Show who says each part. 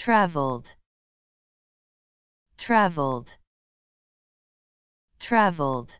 Speaker 1: traveled. Traveled. Traveled.